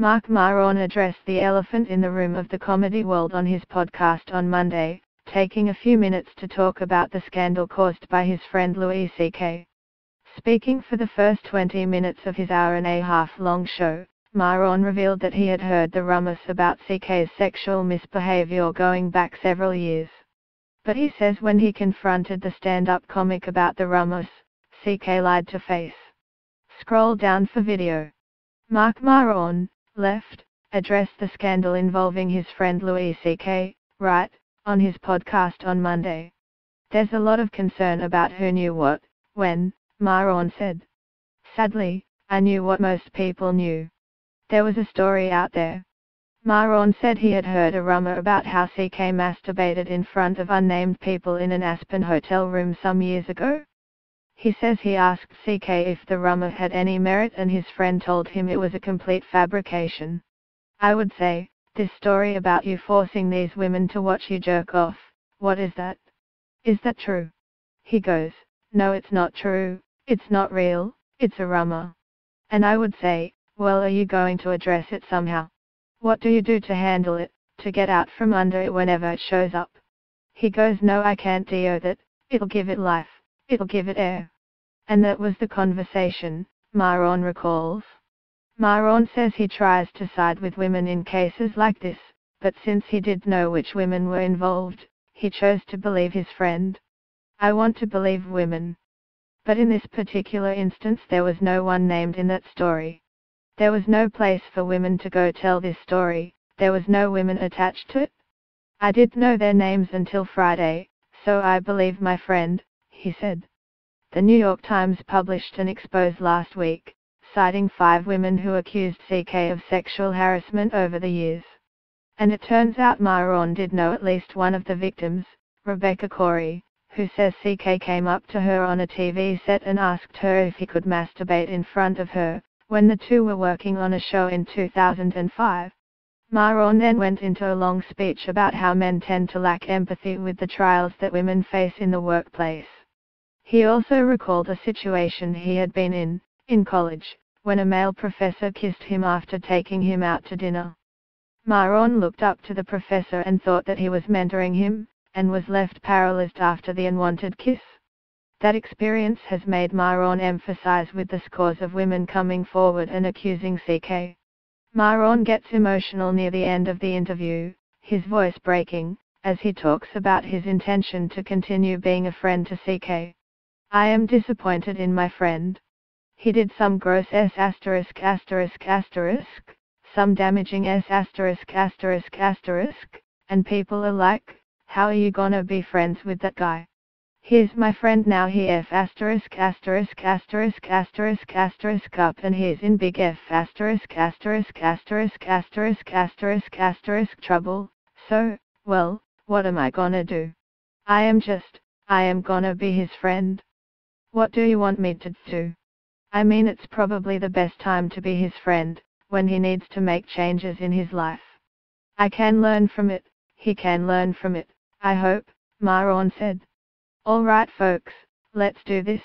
Marc Maron addressed the elephant in the room of the comedy world on his podcast on Monday, taking a few minutes to talk about the scandal caused by his friend Louis C.K. Speaking for the first 20 minutes of his hour and a half long show, Maron revealed that he had heard the rumors about CK's sexual misbehavior going back several years. But he says when he confronted the stand-up comic about the rumors, CK lied to face. Scroll down for video. Marc Maron, left, addressed the scandal involving his friend Louis C.K., right, on his podcast on Monday. There's a lot of concern about who knew what, when, Maron said. Sadly, I knew what most people knew. There was a story out there. Maron said he had heard a rumor about how CK masturbated in front of unnamed people in an Aspen hotel room some years ago. He says he asked CK if the rumor had any merit and his friend told him it was a complete fabrication. I would say, this story about you forcing these women to watch you jerk off, what is that? Is that true? He goes, no it's not true, it's not real, it's a rumor. And I would say, well are you going to address it somehow? What do you do to handle it, to get out from under it whenever it shows up? He goes no I can't deal that, it'll give it life. It'll give it air. And that was the conversation, Maron recalls. Maron says he tries to side with women in cases like this, but since he did know which women were involved, he chose to believe his friend. I want to believe women. But in this particular instance there was no one named in that story. There was no place for women to go tell this story, there was no women attached to it. I didn't know their names until Friday, so I believe my friend, he said. The New York Times published an expose last week, citing five women who accused CK of sexual harassment over the years. And it turns out Maron did know at least one of the victims, Rebecca Corry, who says CK came up to her on a TV set and asked her if he could masturbate in front of her, when the two were working on a show in 2005. Maron then went into a long speech about how men tend to lack empathy with the trials that women face in the workplace. He also recalled a situation he had been in, in college, when a male professor kissed him after taking him out to dinner. Maron looked up to the professor and thought that he was mentoring him, and was left paralyzed after the unwanted kiss. That experience has made Maron emphasize with the scores of women coming forward and accusing CK. Maron gets emotional near the end of the interview, his voice breaking, as he talks about his intention to continue being a friend to CK. I am disappointed in my friend. He did some gross S asterisk asterisk asterisk, some damaging S asterisk asterisk asterisk, and people are like, how are you gonna be friends with that guy? Here's my friend now he F asterisk asterisk asterisk asterisk asterisk up and he's in big F asterisk asterisk asterisk asterisk asterisk asterisk trouble, so, well, what am I gonna do? I am just, I am gonna be his friend. What do you want me to do? I mean it's probably the best time to be his friend, when he needs to make changes in his life. I can learn from it, he can learn from it, I hope, Maron said. Alright folks, let's do this.